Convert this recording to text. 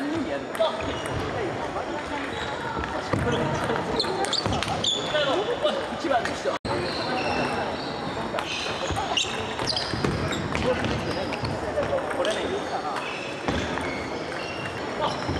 これね言ったな